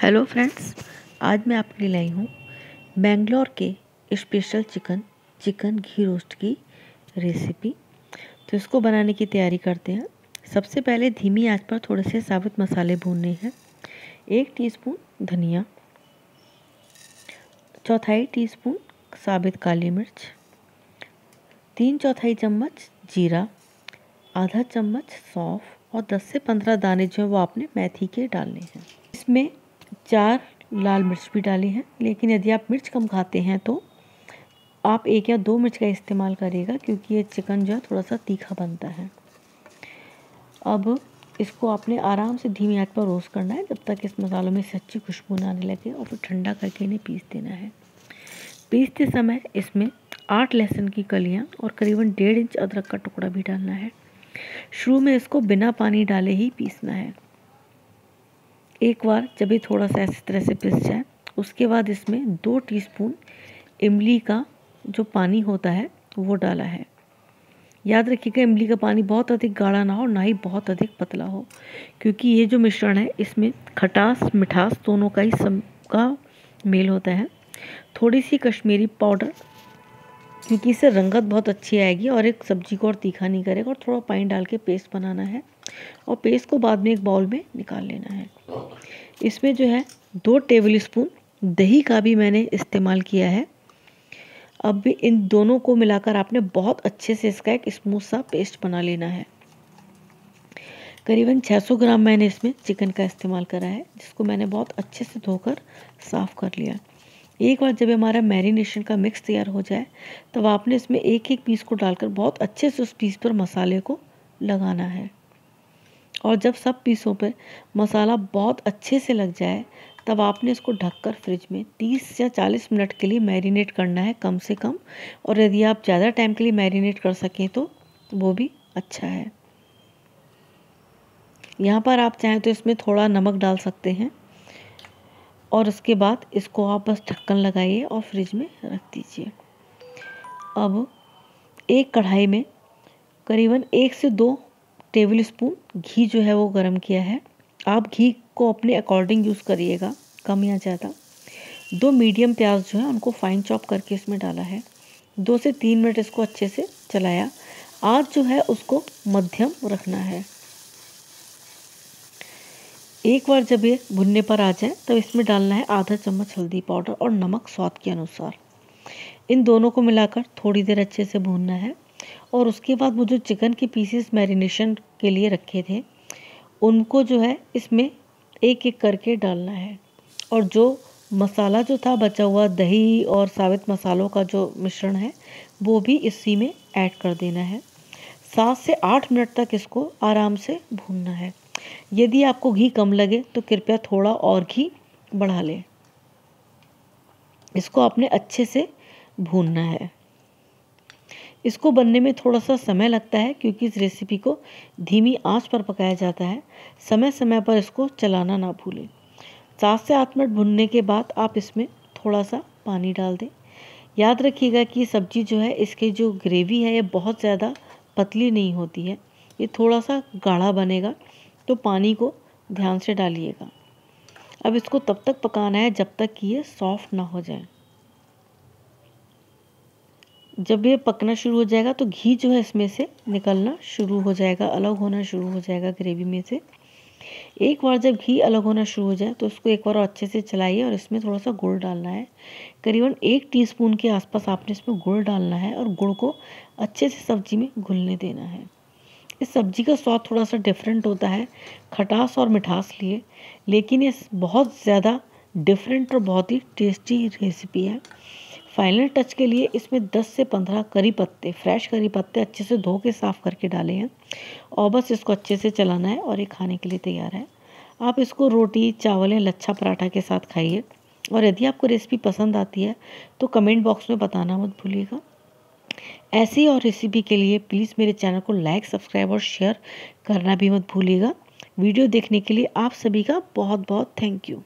Hello friends आज मैं आपके लिए लाई हूँ बेंगलोर के special chicken chicken ghee roast की रेसिपी तो इसको बनाने की तैयारी करते हैं। सबसे पहले धीमी आँच पर थोड़े से साबुत मसाले भूनने हैं। एक टीस्पून धनिया, चौथाई टीस्पून साबित काली मिर्च, तीन चौथाई चम्मच जीरा, आधा चम्मच सौंफ और 10 से 15 दाने जो हैं वो आपने मेथी के डालने हैं। इसमें चार लाल मिर्च भी डाली हैं, लेकिन यदि आप मिर्च कम खाते हैं तो आप एक या दो मिर्च का इस्तेमाल करेगा क्योंकि ये चिकन जो है थोड़ा सा तीखा बनता है। अब इसको आपने आराम से धीमी आँच पर रोस्ट करना है, जब तक इस मसालों में सच्ची खुशबू ना आने लगे और फिर ठंडा करके इन्हें पीस देना है। पीसते समय इसमें आठ लहसुन की कलियाँ और करीबन डेढ़ इंच अदरक का टुकड़ा भी डालना है। शुरू में इसको बिना पानी डाले ही पीसना है। एक बार जब ये थोड़ा सा इस तरह से पिस जाए, उसके बाद इसमें दो टीस्पून इमली का जो पानी होता है, वो डाला है। याद रखिएगा, इमली का पानी बहुत अधिक गाढ़ा ना हो, ना ही बहुत अधिक पतला हो, क्योंकि ये जो मिश्रण है, इसमें खटास, मिठास दोनों का ही सब का मेल होता है। थोड़ी सी कश्मीरी पाउडर, क्योंकि इससे रंगत बहुत अच्छी आएगी और एक सब्ज़ी को और तीखा नहीं करेगा और थोड़ा पानी डाल के पेस्ट बनाना है। और पेस्ट को बाद में एक बाउल में निकाल लेना है। इसमें जो है दो टेबल स्पून दही का भी मैंने इस्तेमाल किया है। अब भी इन दोनों को मिलाकर आपने बहुत अच्छे से इसका एक स्मूथ सा पेस्ट बना लेना है। करीबन 600 ग्राम मैंने इसमें चिकन का इस्तेमाल करा है, जिसको मैंने बहुत अच्छे से धोकर साफ़ कर लिया। एक बार जब हमारा मैरिनेशन का मिक्स तैयार हो जाए, तब आपने इसमें एक एक पीस को डालकर बहुत अच्छे से उस पीस पर मसाले को लगाना है। और जब सब पीसों पर मसाला बहुत अच्छे से लग जाए, तब आपने इसको ढककर फ्रिज में 30 या 40 मिनट के लिए मैरिनेट करना है कम से कम। और यदि आप ज़्यादा टाइम के लिए मैरिनेट कर सकें तो वो भी अच्छा है। यहाँ पर आप चाहें तो इसमें थोड़ा नमक डाल सकते हैं। और उसके बाद इसको आप बस ढक्कन लगाइए और फ्रिज में रख दीजिए। अब एक कढ़ाई में करीबन एक से दो टेबल स्पून घी जो है वो गर्म किया है। आप घी को अपने अकॉर्डिंग यूज़ करिएगा, कम या ज़्यादा। दो मीडियम प्याज जो है, उनको फाइन चॉप करके इसमें डाला है। दो से तीन मिनट इसको अच्छे से चलाया। आज जो है, उसको मध्यम रखना है। एक बार जब ये भुनने पर आ जाए, तब इसमें डालना है आधा चम्मच हल्दी पाउडर और नमक स्वाद के अनुसार। इन दोनों को मिलाकर थोड़ी देर अच्छे से भूनना है। और उसके बाद वो जो चिकन के पीसेस मैरिनेशन के लिए रखे थे, उनको जो है इसमें एक एक करके डालना है। और जो मसाला जो था, बचा हुआ दही और साबित मसालों का जो मिश्रण है, वो भी इसी में ऐड कर देना है। सात से आठ मिनट तक इसको आराम से भूनना है। यदि आपको घी कम लगे तो कृपया थोड़ा और घी बढ़ा लें। इसको आपने अच्छे से भूनना है। इसको बनने में थोड़ा सा समय लगता है क्योंकि इस रेसिपी को धीमी आँच पर पकाया जाता है। समय समय पर इसको चलाना ना भूलें। सात से आठ मिनट भुनने के बाद आप इसमें थोड़ा सा पानी डाल दें। याद रखिएगा कि सब्ज़ी जो है, इसकी जो ग्रेवी है, ये बहुत ज़्यादा पतली नहीं होती है। ये थोड़ा सा गाढ़ा बनेगा तो पानी को ध्यान से डालिएगा। अब इसको तब तक पकाना है जब तक कि ये सॉफ्ट ना हो जाए। जब ये पकना शुरू हो जाएगा तो घी जो है इसमें से निकलना शुरू हो जाएगा, अलग होना शुरू हो जाएगा ग्रेवी में से। एक बार जब घी अलग होना शुरू हो जाए तो उसको एक बार अच्छे से चलाइए और इसमें थोड़ा सा गुड़ डालना है। करीबन एक टीस्पून के आसपास आपने इसमें गुड़ डालना है और गुड़ को अच्छे से सब्ज़ी में घुलने देना है। इस सब्ज़ी का स्वाद थोड़ा सा डिफरेंट होता है, खटास और मिठास लिए, लेकिन ये बहुत ज़्यादा डिफरेंट और बहुत ही टेस्टी रेसिपी है। फाइनल टच के लिए इसमें 10 से 15 करी पत्ते फ्रेश करी पत्ते अच्छे से धो के साफ़ करके डाले हैं। और बस इसको अच्छे से चलाना है और ये खाने के लिए तैयार है। आप इसको रोटी, चावल या लच्छा पराठा के साथ खाइए। और यदि आपको रेसिपी पसंद आती है तो कमेंट बॉक्स में बताना मत भूलिएगा। ऐसी और रेसिपी के लिए प्लीज़ मेरे चैनल को लाइक सब्सक्राइब और शेयर करना भी मत भूलिएगा। वीडियो देखने के लिए आप सभी का बहुत बहुत थैंक यू